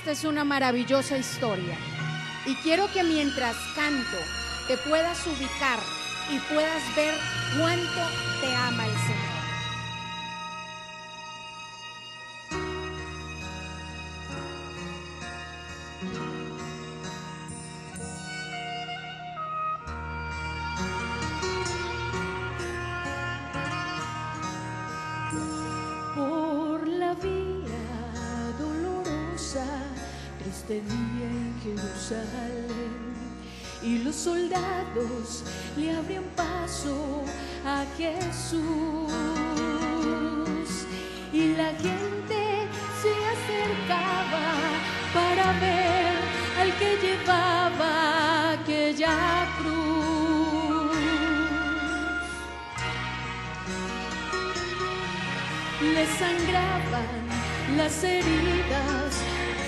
Esta es una maravillosa historia. Y quiero que mientras canto te puedas ubicar y puedas ver cuánto te ama el Señor. Los soldados le abrían paso a Jesús, y la gente se acercaba para ver al que llevaba aquella cruz. le sangraban las heridas,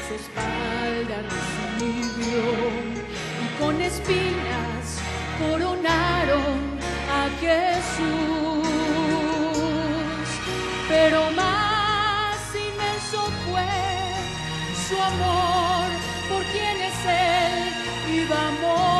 su espalda recibió con espinas coronaron a Jesús. Pero más inmenso fue su amor por quienes él iba a morir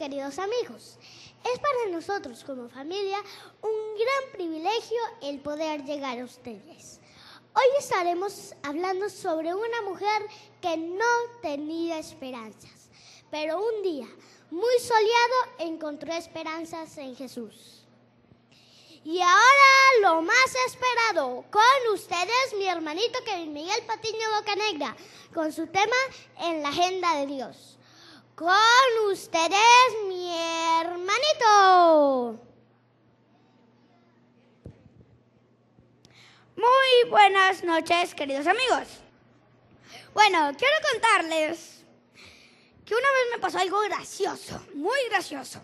queridos amigos. Es para nosotros como familia un gran privilegio el poder llegar a ustedes. Hoy estaremos hablando sobre una mujer que no tenía esperanzas, pero un día muy soleado encontró esperanzas en Jesús. Y ahora lo más esperado, con ustedes mi hermanito Kevin Miguel Patiño Bocanegra, con su tema en la agenda de Dios. Con ustedes mi hermanito. Muy buenas noches, queridos amigos. Bueno, quiero contarles que una vez me pasó algo gracioso, muy gracioso.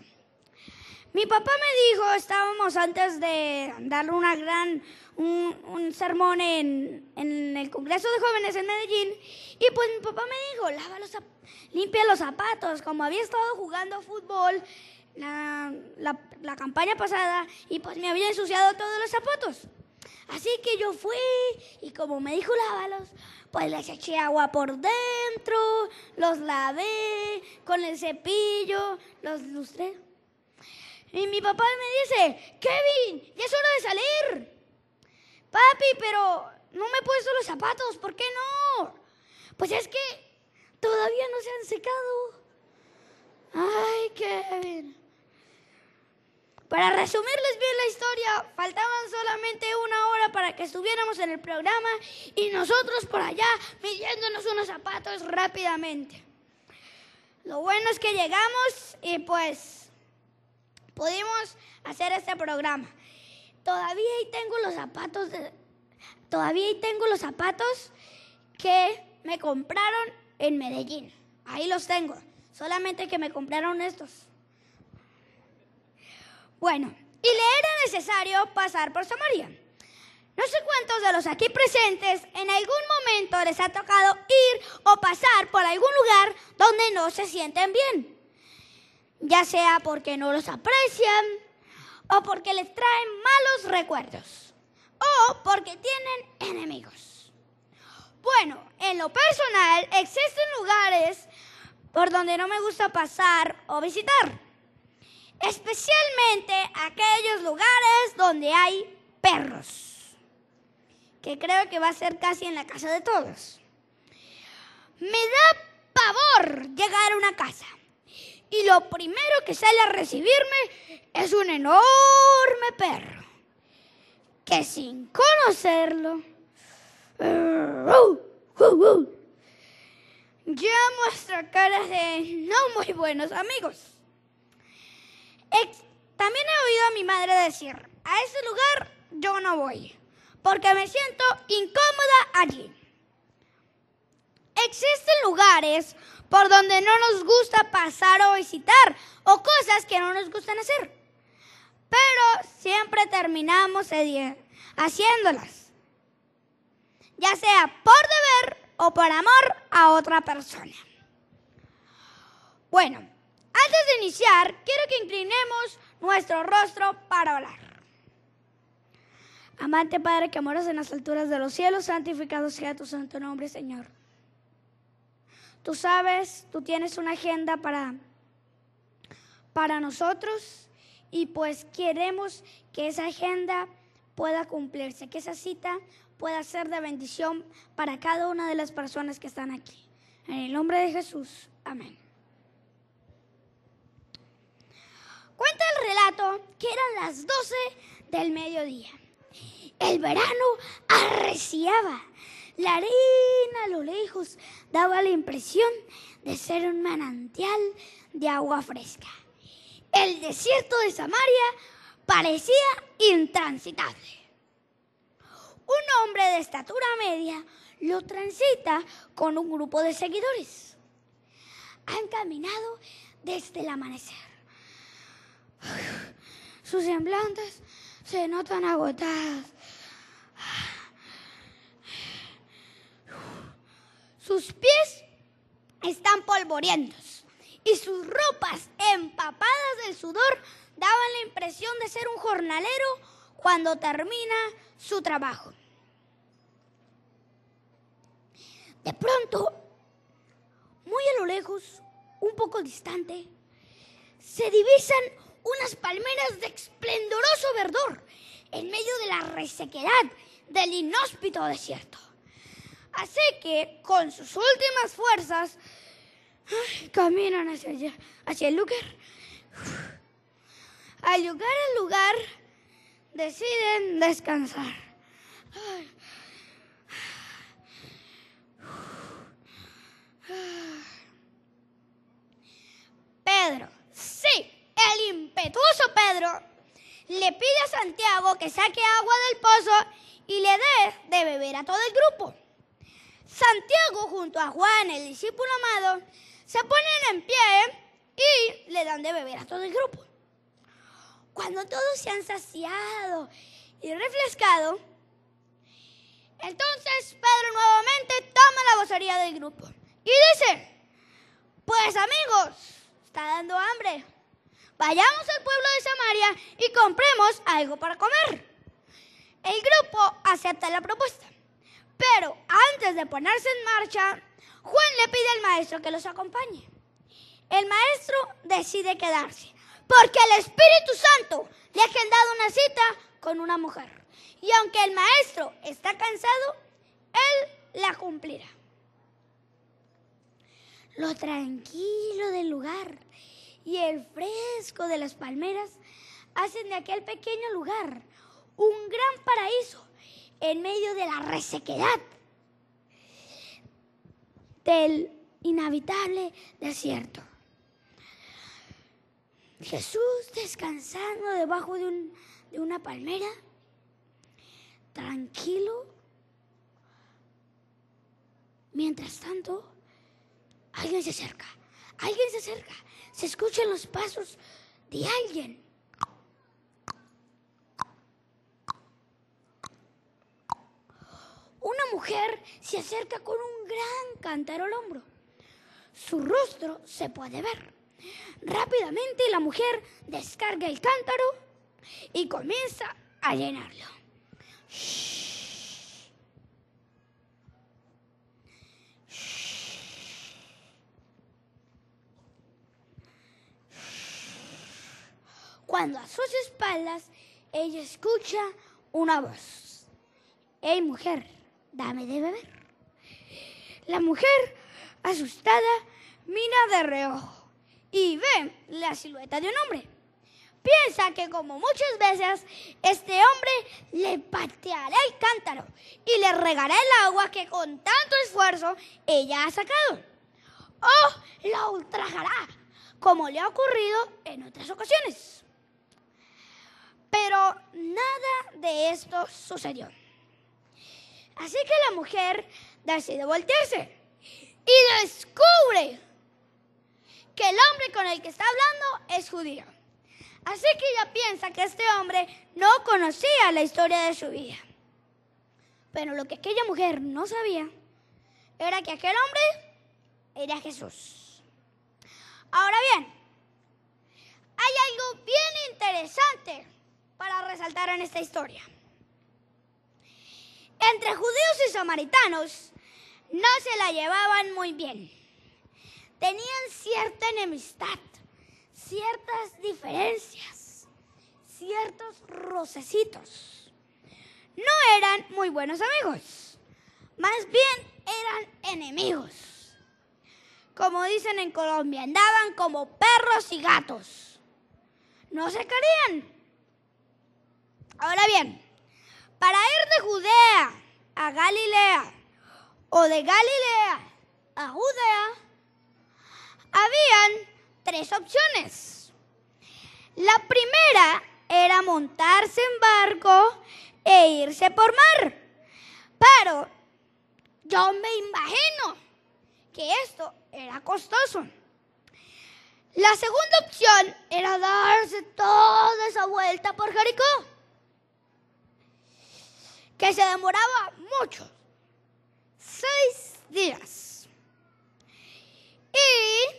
Mi papá me dijo, estábamos antes de darle una gran, un, sermón en, el Congreso de Jóvenes en Medellín, y pues mi papá me dijo, lava los, limpia los zapatos, como había estado jugando fútbol la, la campaña pasada, y pues me había ensuciado todos los zapatos. Así que yo fui y como me dijo lávalos, pues les eché agua por dentro, los lavé con el cepillo, los lustré. Y mi papá me dice, Kevin, ya es hora de salir. Papi, pero no me he puesto los zapatos, ¿por qué no? Pues es que todavía no se han secado. Ay, Kevin. Para resumirles bien la historia, faltaban solamente una hora para que estuviéramos en el programa y nosotros por allá midiéndonos unos zapatos rápidamente. Lo bueno es que llegamos y pues pudimos hacer este programa. Todavía ahí tengo los zapatos todavía ahí tengo los zapatos que me compraron en Medellín. Ahí los tengo. Solamente que me compraron estos. Bueno, y le era necesario pasar por Samaria. No sé cuántos de los aquí presentes en algún momento les ha tocado ir o pasar por algún lugar donde no se sienten bien. Ya sea porque no los aprecian o porque les traen malos recuerdos o porque tienen enemigos. Bueno, en lo personal existen lugares por donde no me gusta pasar o visitar especialmente aquellos lugares donde hay perros, que creo que va a ser casi en la casa de todos. Me da pavor llegar a una casa y lo primero que sale a recibirme es un enorme perro que sin conocerlo ya muestra caras de no muy buenos amigos. También he oído a mi madre decir, a ese lugar yo no voy, porque me siento incómoda allí. Existen lugares por donde no nos gusta pasar o visitar, o cosas que no nos gustan hacer, pero siempre terminamos haciéndolas, ya sea por deber o por amor a otra persona. Bueno, antes de iniciar, quiero que inclinemos nuestro rostro para orar. Amante Padre que moras en las alturas de los cielos, santificado sea tu santo nombre, Señor. Tú sabes, tú tienes una agenda para, para nosotros y pues queremos que esa agenda pueda cumplirse, que esa cita pueda ser de bendición para cada una de las personas que están aquí. En el nombre de Jesús, amén. Cuenta el relato que eran las 12 del mediodía. El verano arreciaba. La arena a lo lejos daba la impresión de ser un manantial de agua fresca. El desierto de Samaria parecía intransitable. Un hombre de estatura media lo transita con un grupo de seguidores. Han caminado desde el amanecer sus semblantes se notan agotadas. Sus pies están polvorientos y sus ropas empapadas del sudor daban la impresión de ser un jornalero cuando termina su trabajo. De pronto, muy a lo lejos, un poco distante, se divisan unas palmeras de esplendoroso verdor en medio de la resequedad del inhóspito desierto. Así que con sus últimas fuerzas caminan hacia hacia el lugar. Al llegar al lugar deciden descansar. Pedro, sí, el impetuoso Pedro, le pide a Santiago que saque agua del pozo y le dé de beber a todo el grupo. Santiago junto a Juan, el discípulo amado, se ponen en pie y le dan de beber a todo el grupo. Cuando todos se han saciado y refrescado, entonces Pedro nuevamente toma la vocería del grupo y dice, pues amigos, está dando hambre, vayamos al pueblo de Samaria y compremos algo para comer. El grupo acepta la propuesta, pero antes de ponerse en marcha, Juan le pide al maestro que los acompañe. El maestro decide quedarse porque el Espíritu Santo le ha agendado una cita con una mujer. Y aunque el maestro está cansado, él la cumplirá. Lo tranquilo del lugar y el fresco de las palmeras hacen de aquel pequeño lugar un gran paraíso en medio de la resequedad del inhabitable desierto. Jesús descansando debajo de, una palmera, tranquilo. Mientras tanto, alguien se acerca, alguien se acerca, se escuchan los pasos de alguien. Una mujer se acerca con un gran cántaro al hombro. Su rostro se puede ver. Rápidamente la mujer descarga el cántaro y comienza a llenarlo. Cuando a sus espaldas ella escucha una voz. ¡Hey mujer, dame de beber! La mujer, asustada, mira de reojo y ve la silueta de un hombre. Piensa que como muchas veces este hombre le pateará el cántaro y le regará el agua que con tanto esfuerzo ella ha sacado. O la ultrajará, como le ha ocurrido en otras ocasiones. Pero nada de esto sucedió. Así que la mujer decide voltearse y descubre que el hombre con el que está hablando es judío. Así que ella piensa que este hombre no conocía la historia de su vida. Pero lo que aquella mujer no sabía era que aquel hombre era Jesús. Ahora bien, hay algo bien interesante para resaltar en esta historia. Entre judíos y samaritanos no se la llevaban muy bien tenían cierta enemistad, ciertas diferencias, ciertos rocecitos. No eran muy buenos amigos, más bien eran enemigos. Como dicen en Colombia, andaban como perros y gatos. No se querían. Ahora bien, para ir de Judea a Galilea o de Galilea a Judea, habían tres opciones. La primera era montarse en barco e irse por mar. Pero yo me imagino que esto era costoso. La segunda opción era darse toda esa vuelta por Jericó, que se demoraba mucho, seis días. Y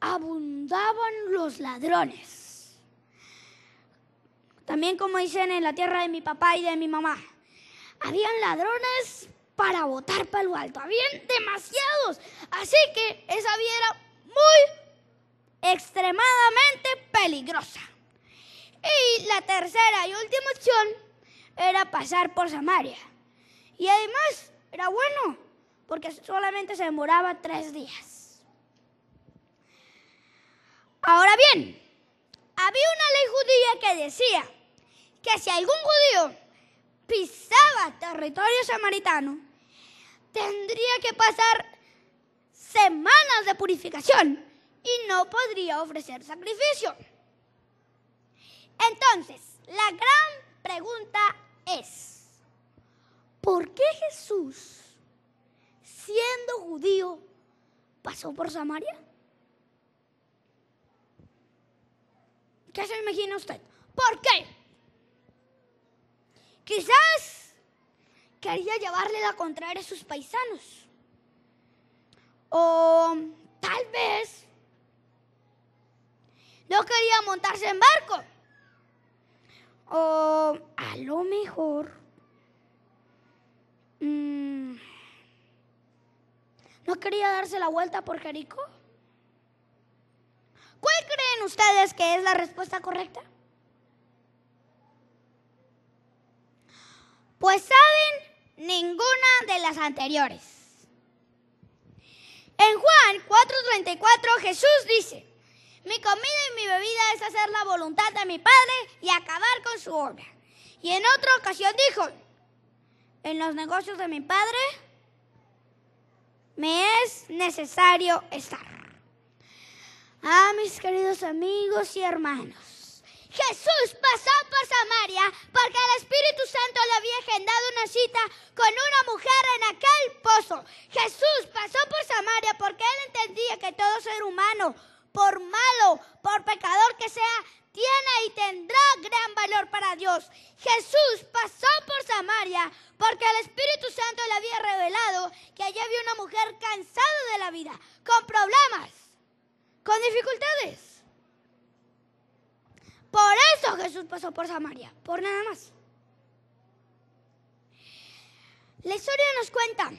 abundaban los ladrones. También como dicen en la tierra de mi papá y de mi mamá, habían ladrones para botar para lo alto, habían demasiados. Así que esa vía era muy extremadamente peligrosa. Y la tercera y última opción era pasar por Samaria. Y además era bueno, porque solamente se demoraba tres días. Ahora bien, había una ley judía que decía que si algún judío pisaba territorio samaritano, tendría que pasar semanas de purificación y no podría ofrecer sacrificio. Entonces, la gran pregunta es, ¿por qué Jesús, siendo judío, pasó por Samaria? ¿Qué se imagina usted? ¿Por qué? Quizás quería llevarle la contraria a sus paisanos. O tal vez no quería montarse en barco. O a lo mejor mm, no quería darse la vuelta por Jericó. ¿Cuál creen ustedes que es la respuesta correcta? Pues saben, ninguna de las anteriores. En Juan 4:34 Jesús dice, mi comida y mi bebida es hacer la voluntad de mi Padre y acabar con su obra. Y en otra ocasión dijo, en los negocios de mi Padre me es necesario estar. Ah, mis queridos amigos y hermanos. Jesús pasó por Samaria porque el Espíritu Santo le había agendado una cita con una mujer en aquel pozo. Jesús pasó por Samaria porque él entendía que todo ser humano, por malo, por pecador que sea, tiene y tendrá gran valor para Dios. Jesús pasó por Samaria porque el Espíritu Santo le había revelado que allí había una mujer cansada de la vida, con problemas, con dificultades. Por eso Jesús pasó por Samaria, por nada más. La historia nos cuenta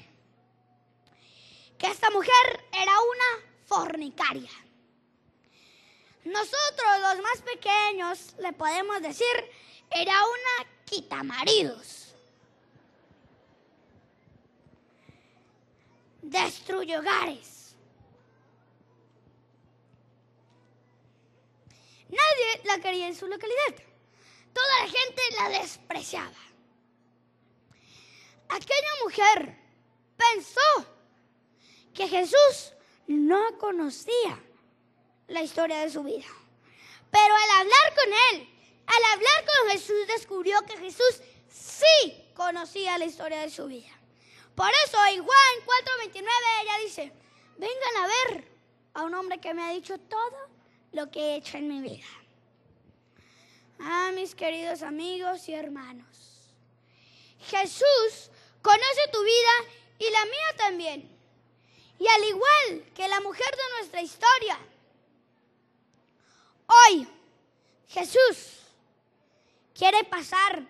que esta mujer era una fornicaria. Nosotros, los más pequeños, le podemos decir, era una quitamaridos. Destruyó hogares Nadie la quería en su localidad. Toda la gente la despreciaba. Aquella mujer pensó que Jesús no conocía la historia de su vida. Pero al hablar con él, al hablar con Jesús, descubrió que Jesús sí conocía la historia de su vida. Por eso en Juan 4:29 ella dice, vengan a ver a un hombre que me ha dicho todo lo que he hecho en mi vida. Ah, mis queridos amigos y hermanos, Jesús conoce tu vida y la mía también. Y al igual que la mujer de nuestra historia, hoy Jesús quiere pasar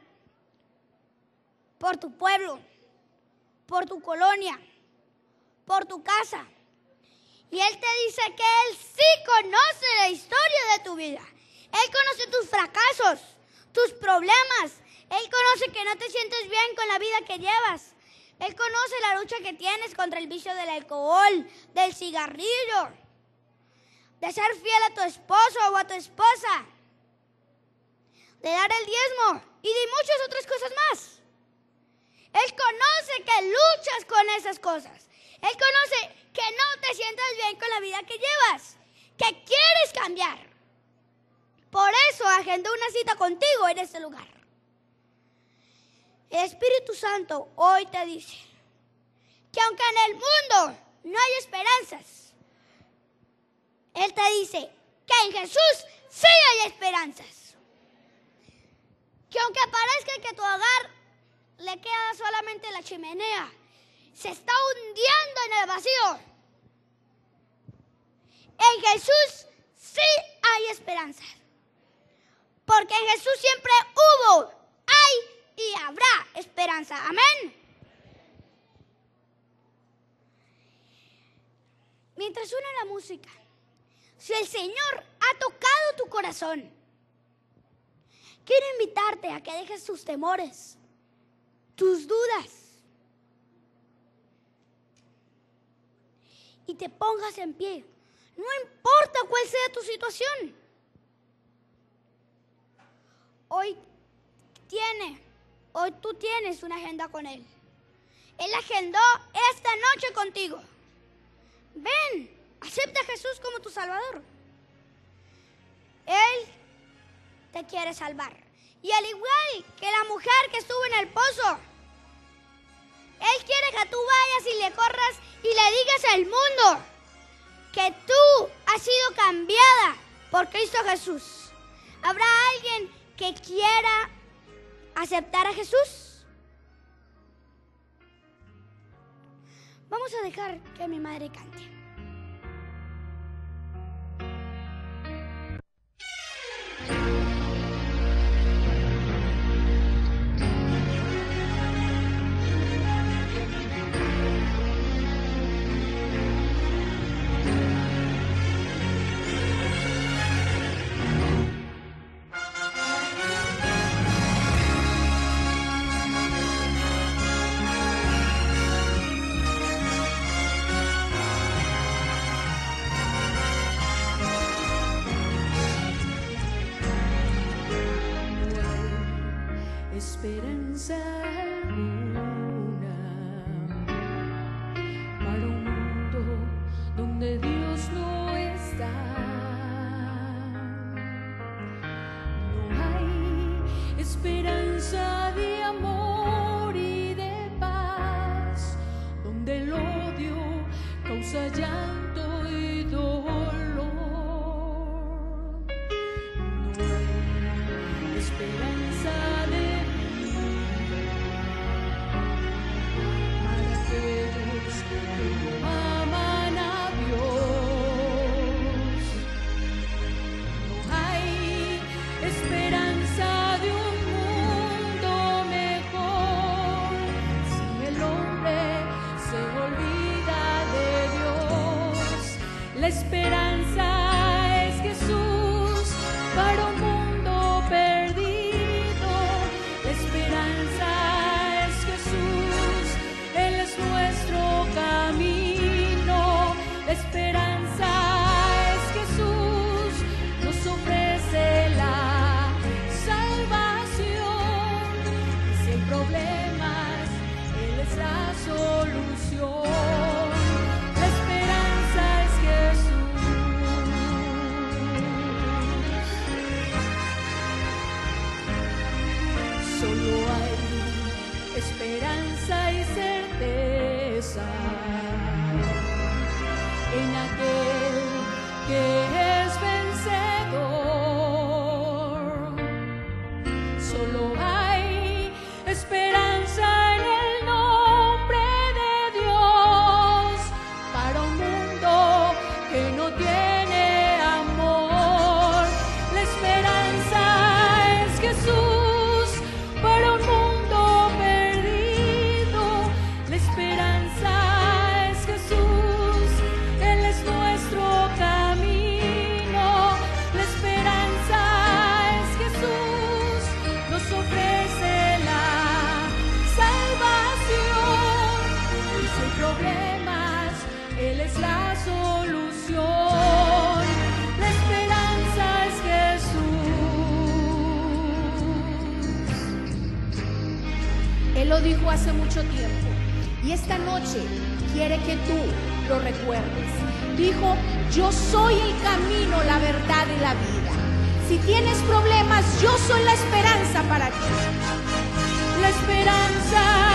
por tu pueblo, por tu colonia, por tu casa y Él te dice que Él sí conoce la historia de tu vida. Él conoce tus fracasos, tus problemas. Él conoce que no te sientes bien con la vida que llevas. Él conoce la lucha que tienes contra el vicio del alcohol, del cigarrillo, de ser fiel a tu esposo o a tu esposa, de dar el diezmo y de muchas otras cosas más. Él conoce que luchas con esas cosas. Él conoce que no te sientas bien con la vida que llevas, que quieres cambiar. Por eso agendó una cita contigo en este lugar. El Espíritu Santo hoy te dice que aunque en el mundo no hay esperanzas, Él te dice que en Jesús sí hay esperanzas. Que aunque parezca que tu hogar le queda solamente la chimenea, se está hundiendo en el vacío. En Jesús sí hay esperanza. Porque en Jesús siempre hubo, hay y habrá esperanza. Amén. Mientras suena la música, si el Señor ha tocado tu corazón, quiero invitarte a que dejes tus temores, tus dudas, y te pongas en pie. No importa cuál sea tu situación. Hoy tiene, o tú tienes una agenda con Él. Él agendó esta noche contigo. Ven, acepta a Jesús como tu Salvador. Él te quiere salvar. Y al igual que la mujer que estuvo en el pozo, Él quiere que tú vayas y le corras y le digas al mundo que tú has sido cambiada por Cristo Jesús. ¿Habrá alguien que quiera aceptar a Jesús? Vamos a dejar que mi madre cante. esperanza alguna. La esperanza es Jesús hace mucho tiempo. Y esta noche quiere que tú lo recuerdes. Dijo, yo soy el camino, la verdad y la vida. Si tienes problemas, yo soy la esperanza para ti. La esperanza.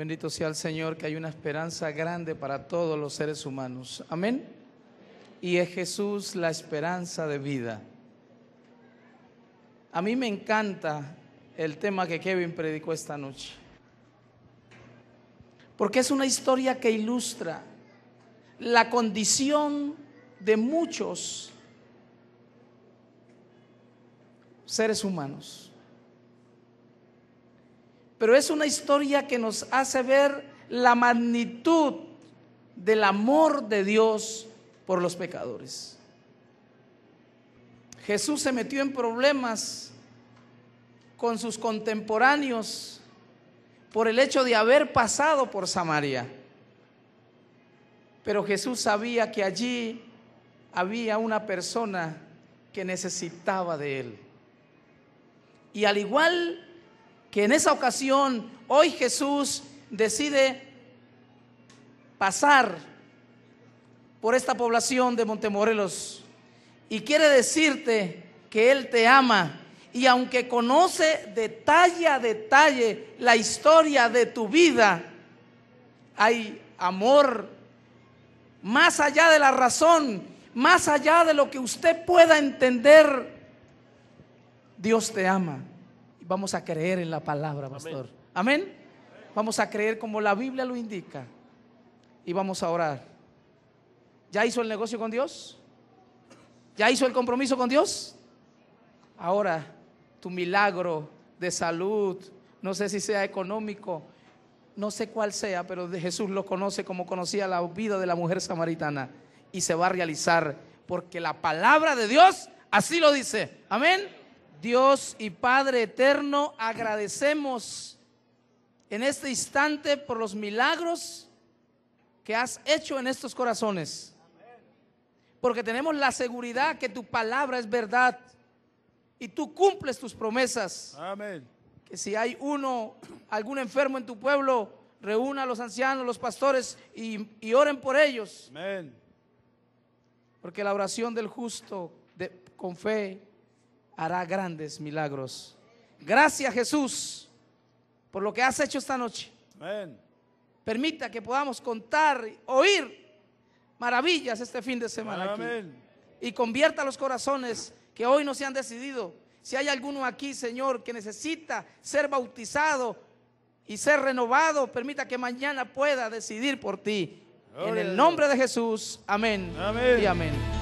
Bendito sea el Señor que hay una esperanza grande para todos los seres humanos. Amén. Y es Jesús la esperanza de vida. A mí me encanta el tema que Kevin predicó esta noche. Porque es una historia que ilustra la condición de muchos seres humanos. Pero es una historia que nos hace ver la magnitud del amor de Dios por los pecadores. Jesús se metió en problemas con sus contemporáneos por el hecho de haber pasado por Samaria. Pero Jesús sabía que allí había una persona que necesitaba de él. Y al igual que en esa ocasión, hoy Jesús decide pasar por esta población de Montemorelos y quiere decirte que Él te ama y aunque conoce detalle a detalle la historia de tu vida, hay amor más allá de la razón, más allá de lo que usted pueda entender. Dios te ama. Vamos a creer en la palabra, pastor. Amén. Vamos a creer como la Biblia lo indica. Y vamos a orar. ¿Ya hizo el negocio con Dios? ¿Ya hizo el compromiso con Dios? Ahora, tu milagro de salud, no sé si sea económico, no sé cuál sea, pero Jesús lo conoce como conocía la vida de la mujer samaritana y se va a realizar porque la palabra de Dios así lo dice. Amén. Dios y Padre eterno, agradecemos en este instante por los milagros que has hecho en estos corazones. Porque tenemos la seguridad que tu palabra es verdad y tú cumples tus promesas. Amén. Que si hay uno, algún enfermo en tu pueblo, reúna a los ancianos, los pastores y, y oren por ellos. Amén. Porque la oración del justo de- con fe hará grandes milagros. Gracias Jesús por lo que has hecho esta noche. Amén. Permita que podamos contar, oír maravillas este fin de semana. aquí. Amén. Y convierta los corazones que hoy no se han decidido. Si hay alguno aquí, Señor, que necesita ser bautizado y ser renovado, permita que mañana pueda decidir por ti. En Gloria el nombre de Jesús, amén. Amén. Y amén.